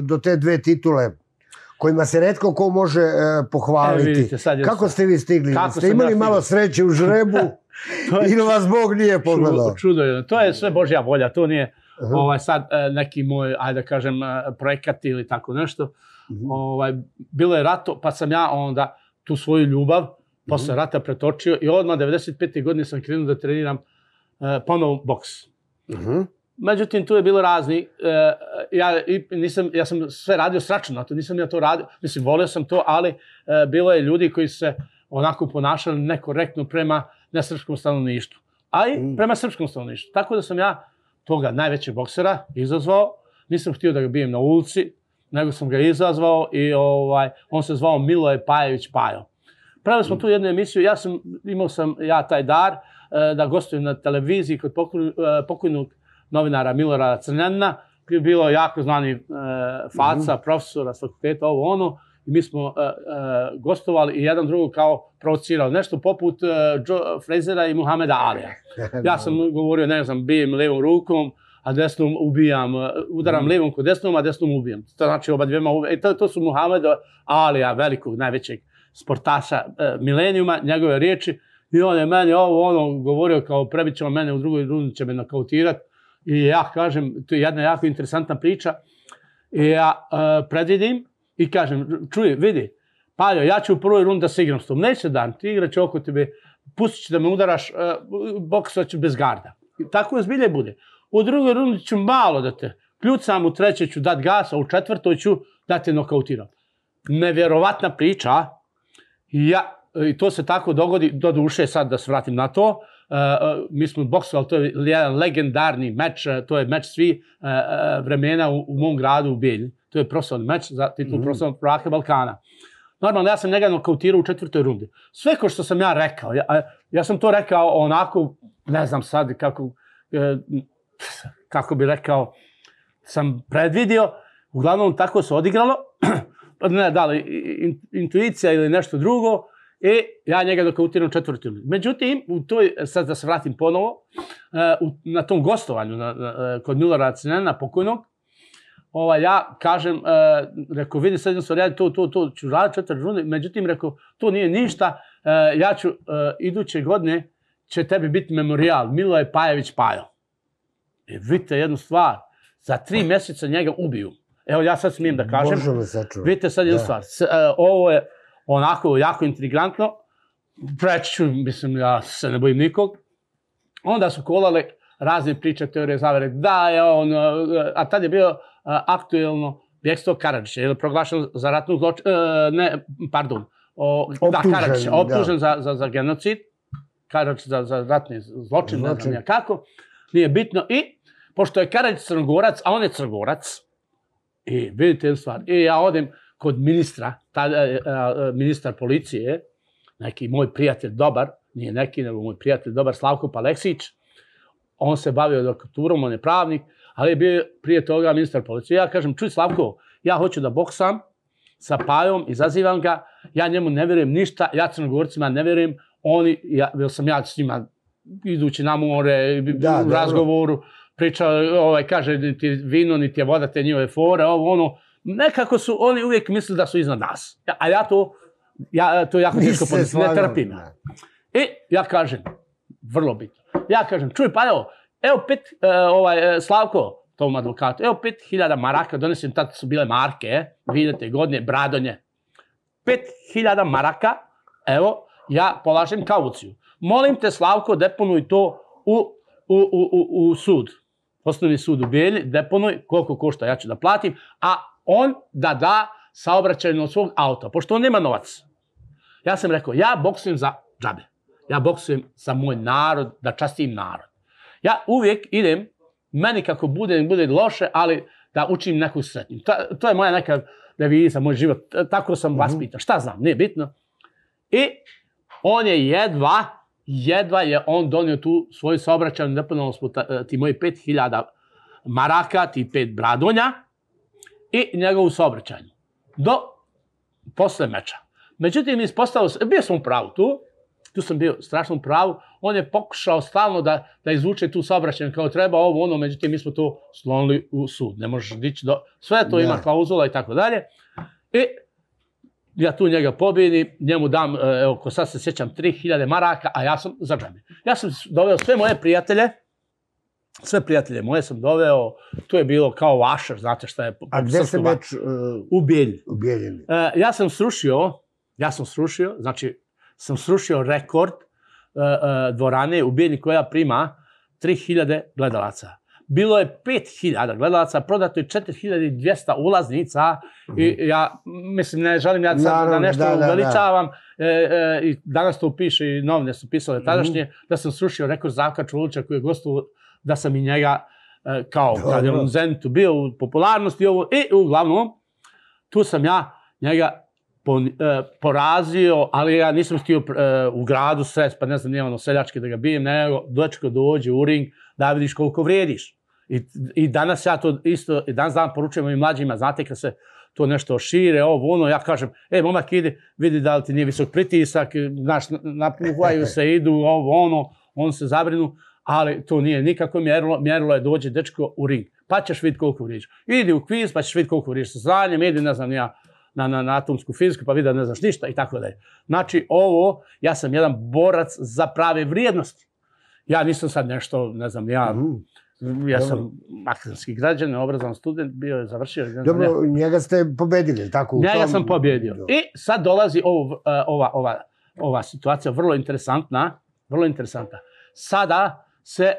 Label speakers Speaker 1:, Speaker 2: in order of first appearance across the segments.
Speaker 1: do te dve titule kojima se redko ko može e, pohvaliti.
Speaker 2: E, vidite, sad
Speaker 1: Kako ste vi stigli?
Speaker 2: Kako
Speaker 1: ste imali
Speaker 2: ja
Speaker 1: malo sreće u žrebu ili vas Bog nije pogledao?
Speaker 2: Čudo, čudo je. To je sve Božja volja, to nije
Speaker 1: Aha.
Speaker 2: ovaj, sad e, neki moj, ajde da kažem, e, projekat ili tako nešto.
Speaker 1: Mhm.
Speaker 2: Ovaj, bilo je rato, pa sam ja onda tu svoju ljubav posle rata pretočio i odmah 95. godine sam krenuo da treniram e, ponovo boks.
Speaker 1: Mhm.
Speaker 2: Međutim, tu je bilo razni. E, ja, i nisam, ja sam sve radio sračno, to nisam ja to radio. Mislim, volio sam to, ali e, bilo je ljudi koji se onako ponašali nekorektno prema nesrpskom stanovništvu. A i
Speaker 1: Mm.
Speaker 2: prema srpskom stanovništvu. Tako da sam ja toga najvećeg boksera izazvao. Nisam htio da ga bijem na ulici, nego sam ga izazvao i ovaj, on se zvao Miloje Pajević Pajo. Pravili smo tu jednu emisiju, ja sam, imao sam ja taj dar e, da gostujem na televiziji kod e, pokojnog novinara Milorada Crnjanina, koji je bilo jako znani e, faca, profesora s fakulteta, ovo ono, i mi smo e, e, gostovali i jedan drugog kao provocirali, nešto poput e, Joe Frazera i Muhameda Alija. Ja sam govorio, ne znam, bijem levom rukom, a desnom ubijam, e, udaram
Speaker 1: Mhm.
Speaker 2: levom kod desnom, a desnom ubijam. To znači oba dvijema ubijam. E, to, to su Muhameda Alija, velikog, najvećeg sportaša e, milenijuma, njegove riječi. I on je meni ovo ono govorio kao prebit će on mene u drugoj rundi će me nokautirati. I ja kažem, to je jedna jako interesantna priča. I ja e, predvidim i kažem, čuj, vidi, Paljo, ja ću u prvoj rundi da se igram s tom. Neće dan, ti igrat će oko tebe, pustit ću da me udaraš, e, boksovat ću bez garda. I tako je zbilje bude. U drugoj rundi ću malo da te kljucam, u trećoj ću dat a u četvrtoj ću da te nokautiram. Nevjerovatna priča, ja, i to se tako dogodi, do duše sad da se vratim na to, uh, uh, mi smo boksovali, to je jedan legendarni meč, uh, to je meč svi uh, uh, vremena u, u mom gradu u Bijelji. To je profesionalni meč za titul mm. Profesionalnog prvaka Balkana. Normalno, ja sam njega nokautirao u četvrtoj rundi. Sve ko što sam ja rekao, ja, ja sam to rekao onako, ne znam sad kako, e, kako bi rekao, sam predvidio, uglavnom tako se odigralo, pa ne da li in, intuicija ili nešto drugo, i ja njega četvrtoj rundi. Međutim, u toj, sad da se vratim ponovo, e, u, na tom gostovanju na, na, e, kod Milorada Cinena, pokojnog, ovaj, ja kažem, e, rekao, vidi sad jedno stvar, ja to, to, to ću raditi četiri runde, međutim, rekao, to nije ništa, e, ja ću, e, iduće godine će tebi biti memorial, Miloje Pajević Pajo. I vidite jednu stvar, za tri mjeseca njega ubiju. Evo, ja sad smijem da kažem,
Speaker 1: Bože me sačuvaj.
Speaker 2: vidite sad jednu
Speaker 1: Da.
Speaker 2: stvar, S, e, ovo je onako jako intrigantno, preći ću, mislim, ja se ne bojim nikog, onda su kolale razne priče, teorije zavere, da je on, a tad je bio aktuelno bjekstvo Karadžića, je proglašen za ratnu zloč... e, ne, pardon, o, da,
Speaker 1: Optužen,
Speaker 2: Karadžić,
Speaker 1: da.
Speaker 2: optužen za, za, za genocid, Karadžić za, za ratni zločin, ne znam ja kako, nije bitno, i pošto je Karadžić crnogorac, a on je crnogorac, i vidite jednu stvar, i ja odem kod ministra, tada, e, e, ministar policije, neki moj prijatelj dobar, nije neki, nego moj prijatelj dobar, Slavko Paleksić, on se bavio advokaturom, on je pravnik, ali je bio prije toga ministar policije. Ja kažem, čuj Slavko, ja hoću da boksam sa Pajom, izazivam ga, ja njemu ne vjerujem ništa, ja crnogorcima ne vjerujem, oni, ja, bio sam ja s njima idući na more,
Speaker 1: Da,
Speaker 2: u razgovoru, priča, ovaj, kaže, niti vino, niti je voda, te njihove fore, ovo, ono, nekako su, oni uvijek misle da su iznad nas. Ja- A ja to, ja to jako teško podnosim, ne trpim.
Speaker 1: da.
Speaker 2: I ja kažem, vrlo bitno, ja kažem, čuj, pa evo, evo pet, uh, ovaj, uh, Slavko, tom advokatu, evo pet hiljada maraka, donesem, tad su bile marke, eh, vidite, godine, bradonje. Pet hiljada maraka, evo, ja polažem kauciju. Molim te, Slavko, deponuj to u, u, u, u, u sud. Osnovni sud u Bijelji, deponuj koliko košta, ja ću da platim, a on da da saobraćajno od svog auta, pošto on nema novac. Ja sam rekao, ja boksujem za džabe. Ja boksujem za moj narod, da častim narod. Ja uvijek idem, meni kako bude, bude loše, ali da učim neku sretnju. To, to je moja neka deviza, moj život. Tako sam vaspitan. Šta znam, nije bitno. I on je jedva, jedva je on donio tu svoju saobraćajnu deponovnu smo ta- ti moji 5000 maraka, ti pet bradonja i njegovu saobraćajnu. Do posle meča. Međutim, ispostavilo se, bio sam u pravu tu, tu sam bio strašno u pravu, on je pokušao stalno da, da izvuče tu saobraćaj kao treba ovo, ono, međutim mi smo to slonili u sud. Ne možeš dići do... Sve to
Speaker 1: Da.
Speaker 2: ima klauzula i tako dalje. I ja tu njega pobijedim, njemu dam, e, evo, ko sad se sjećam, 3000 maraka, a ja sam za džabe. Ja sam doveo sve moje prijatelje, sve prijatelje moje sam doveo, tu je bilo kao vašar, znate šta je
Speaker 1: A gde se meč uh,
Speaker 2: U Bijelji.
Speaker 1: u Bijeljini?
Speaker 2: E, ja sam srušio, ja sam srušio, znači sam srušio rekord e, e, dvorane u Bijeljni koja prima 3000 gledalaca. Bilo je 5000 gledalaca, prodato je 4200 ulaznica i ja, mislim, ne želim ja sad da nešto
Speaker 1: da, da, da.
Speaker 2: uveličavam e, e, i danas to piše i novine su pisale tadašnje,
Speaker 1: Mhm.
Speaker 2: da sam srušio rekord Zavka Čuluća koji je gostovo, da sam i njega e, kao kad je
Speaker 1: Dobro.
Speaker 2: u Zenitu bio u popularnosti i ovo, i uglavnom tu sam ja njega pon, e, porazio, ali ja nisam htio e, u gradu srest, pa ne znam, nije ono seljački da ga bijem, nego dočko dođe u ring da vidiš koliko vrijediš. I, I danas ja to isto, i danas dan poručujem ovim mlađima, znate kad se to nešto šire, ovo, ono, ja kažem, e, momak ide, vidi da li ti nije visok pritisak, znaš, napuhaju se, idu, ovo, ono, on se zabrinu, ali to nije nikako mjerilo, mjerilo je dođe dečko u ring, pa ćeš vidjeti koliko vrijediš. Idi u kviz, pa ćeš vidjeti koliko vrijediš sa znanjem, idi, ne znam, ja, na, na, na atomsku fiziku, pa vidi da ne znaš ništa i tako dalje. Znači, ovo, ja sam jedan borac za prave vrijednosti. Ja nisam sad nešto, ne znam, ja,
Speaker 1: Mhm.
Speaker 2: ja
Speaker 1: Dobro.
Speaker 2: sam akademski građan, obrazovan student, bio je završio. ne znam, ja.
Speaker 1: Dobro, njega ste pobedili, tako? u
Speaker 2: Njega
Speaker 1: tom-
Speaker 2: sam pobjedio. I sad dolazi ovo, e, ova, ova, ova situacija, vrlo interesantna, vrlo interesantna. Sada se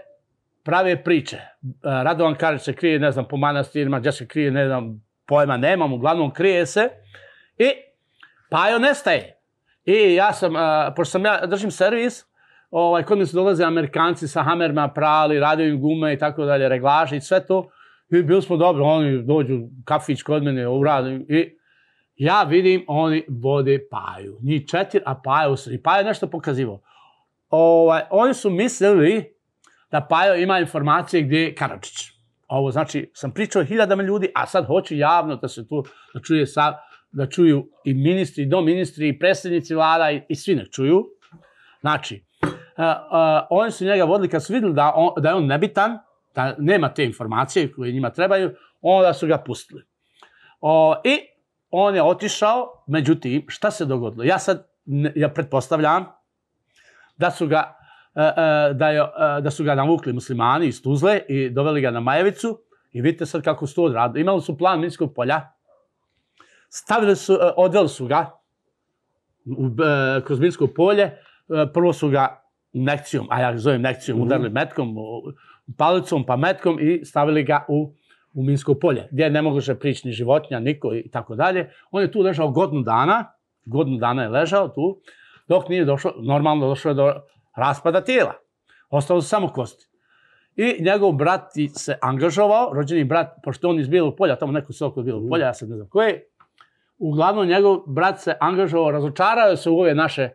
Speaker 2: prave priče. E, Radovan Karić se krije, ne znam, po manastirima, gdje se krije, ne znam, pojma nemam, uglavnom krije se. I Pajo nestaje. I ja sam, a, pošto sam ja držim servis, ovaj, kod mi su dolaze Amerikanci sa hamerima, prali, radio im gume i tako dalje, reglaže i sve to. I bili smo dobro, oni dođu kafić kod mene, uradim i ja vidim oni vode Paju. Njih četiri, a Paja u sredi. Paja je nešto pokazivo. Ovaj, oni su mislili da Pajo ima informacije gdje je Karadžić. Ovo znači, sam pričao hiljadama ljudi, a sad hoću javno da se tu, da čuje sa, da čuju i ministri, i doministri, i predsjednici vlada, i, i svi nek čuju. Znači, uh, uh, oni su njega vodili kad su vidjeli da, on, da je on nebitan, da nema te informacije koje njima trebaju, onda su ga pustili. O, I on je otišao, međutim, šta se dogodilo? Ja sad, ne- ja pretpostavljam da su ga, da, je, e, da su ga navukli muslimani iz Tuzle i doveli ga na Majevicu i vidite sad kako su to odradili. Imali su plan Minskog polja, stavili su, e, odveli su ga u, e, kroz Minsko polje, e, prvo su ga nekcijom, a ja ga zovem nekcijom,
Speaker 1: Mhm.
Speaker 2: udarili metkom, palicom pa metkom i stavili ga u, u Minsko polje, gdje ne može prići ni životinja, niko i tako dalje. On je tu ležao godinu dana, godinu dana je ležao tu, dok nije došlo, normalno došlo je do raspada tijela. Ostalo su samo kosti. I njegov brat se angažovao, rođeni brat, pošto on iz Bijelog polja, tamo neko se oko Bijelog polja, ja sad ne znam koje, uglavnom njegov brat se angažovao, razočarao se u ove naše e,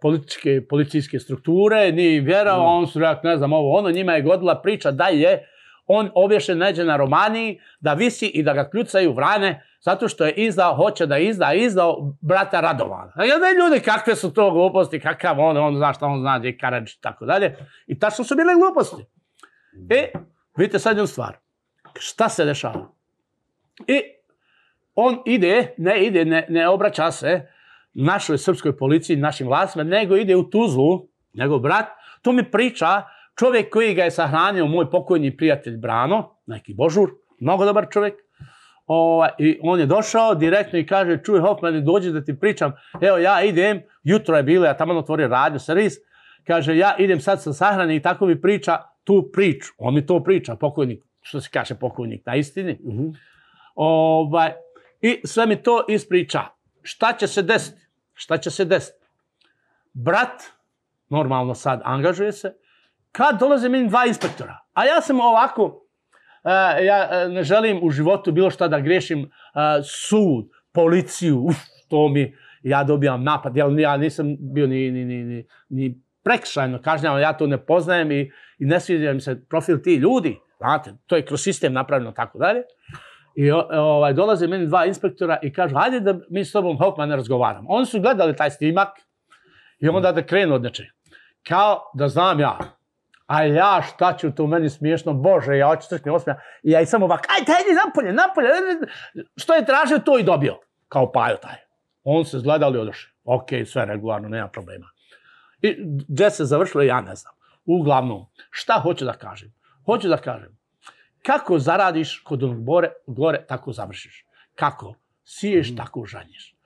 Speaker 2: političke, policijske strukture, nije vjerao,
Speaker 1: Mm.
Speaker 2: on su rekli, ne znam, ovo, ono, njima je godila priča da je on obješen neđe na Romaniji, da visi i da ga kljucaju vrane, zato što je izdao, hoće da izda, izdao brata Radovana. A ja ne ljudi, kakve su to gluposti, kakav on, on zna šta on zna, gdje je Karadžić i tako dalje. I tačno su bile gluposti. E, vidite sad jednu stvar. Šta se dešava? I on ide, ne ide, ne, ne obraća se našoj srpskoj policiji, našim vlastima, nego ide u Tuzlu, njegov brat, to mi priča čovjek koji ga je sahranio, moj pokojni prijatelj Brano, neki božur, mnogo dobar čovjek, Ova, I on je došao direktno i kaže, čuj Hoffman, dođi da ti pričam, evo ja idem, jutro je bilo, ja tamo otvorio radio servis, kaže, ja idem sad sa sahrane i tako mi priča tu priču. On mi to priča, pokojnik, što se kaže pokojnik, na istini.
Speaker 1: Mhm.
Speaker 2: Ovaj, I sve mi to ispriča. Šta će se desiti? Šta će se desiti? Brat, normalno sad angažuje se, kad dolaze meni dva inspektora, a ja sam ovako, uh, ja ne želim u životu bilo šta da grešim, sud, policiju, uf, to mi, ja dobijam napad, ja, ja nisam bio ni, ni, ni, ni, ni prekšajno kažnjavan, ja to ne poznajem i, i ne sviđa mi se profil ti ljudi, znate, to je kroz sistem napravljeno tako dalje. I ovaj, dolaze meni dva inspektora i kažu, hajde da mi s tobom Hoffman razgovaramo. Oni su gledali taj snimak I onda da krenu od nečeg. Kao da znam ja, a ja šta ću to meni smiješno, bože, ja hoću crkne osmija. I ja i samo ovak, ajde, ajde, napolje, napolje. Što je tražio, to i dobio. Kao pajo taj. On se zgledali i odošli. Ok, sve regularno, nema problema. I gdje se završilo, ja ne znam. Uglavnom, šta hoću da kažem? Hoću da kažem, kako zaradiš kod onog bore, gore, tako završiš. Kako? Siješ, tako žanješ.